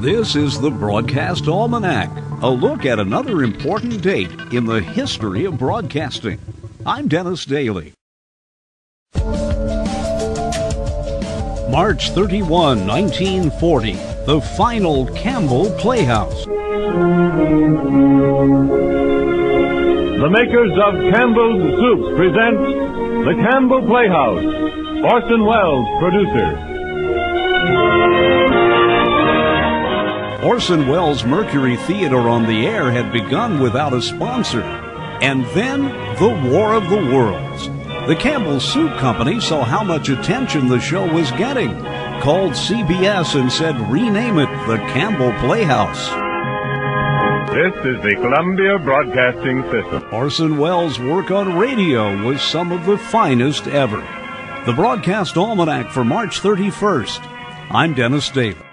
This is the Broadcast Almanac, a look at another important date in the history of broadcasting. I'm Dennis Daily. March 31, 1940, the final Campbell Playhouse. The makers of Campbell's Soup present The Campbell Playhouse. Orson Welles, producer. Orson Welles' Mercury Theater on the Air had begun without a sponsor. And then the War of the Worlds. The Campbell Soup Company saw how much attention the show was getting, called CBS and said rename it the Campbell Playhouse. This is the Columbia Broadcasting System. Orson Welles' work on radio was some of the finest ever. The Broadcast Almanac for March 31st. I'm Dennis Daily.